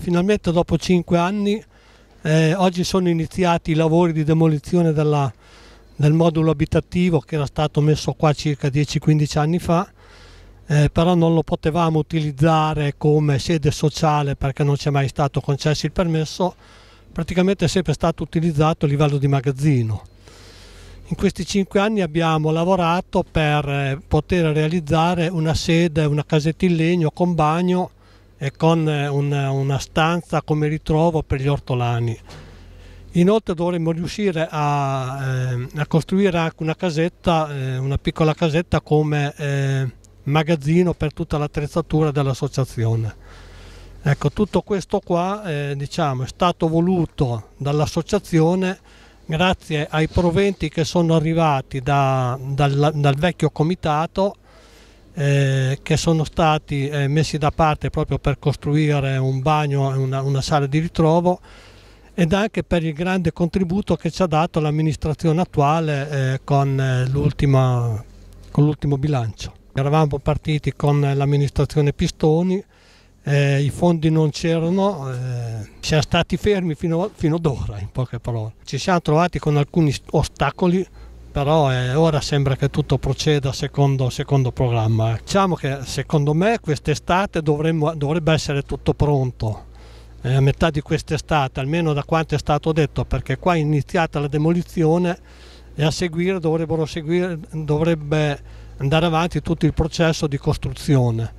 Finalmente dopo cinque anni eh, oggi sono iniziati i lavori di demolizione della, del modulo abitativo che era stato messo qua circa 10-15 anni fa, eh, però non lo potevamo utilizzare come sede sociale perché non ci è mai stato concesso il permesso, praticamente è sempre stato utilizzato a livello di magazzino. In questi cinque anni abbiamo lavorato per eh, poter realizzare una sede, una casetta in legno con bagno e con eh, una, una stanza come ritrovo per gli ortolani. Inoltre dovremmo riuscire a, eh, a, costruire anche una casetta, eh, una piccola casetta come eh, magazzino per tutta l'attrezzatura dell'associazione. Ecco, tutto questo qua eh, diciamo, è stato voluto dall'associazione grazie ai proventi che sono arrivati da, dal, dal vecchio comitato che sono stati eh, messi da parte proprio per costruire un bagno e una, una, sala di ritrovo ed anche per il grande contributo che ci ha dato l'amministrazione attuale eh, con, eh, l'ultimo bilancio. Eravamo partiti con l'amministrazione Pistoni, eh, i fondi non c'erano, eh, siamo stati fermi fino, fino ad ora in poche parole. Ci siamo trovati con alcuni ostacoli però eh, ora sembra che tutto proceda secondo, secondo programma. Diciamo che secondo me quest'estate dovrebbe essere tutto pronto, eh, a metà di quest'estate, almeno da quanto è stato detto, perché qua è iniziata la demolizione e a seguire, seguire dovrebbe andare avanti tutto il processo di costruzione.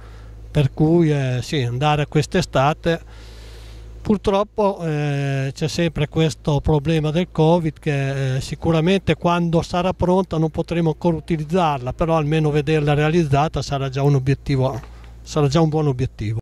Per cui eh, sì, andare quest'estate Purtroppo eh, c'è sempre questo problema del Covid che eh, sicuramente quando sarà pronta non potremo ancora utilizzarla, però almeno vederla realizzata sarà già un, obiettivo, sarà già un buon obiettivo.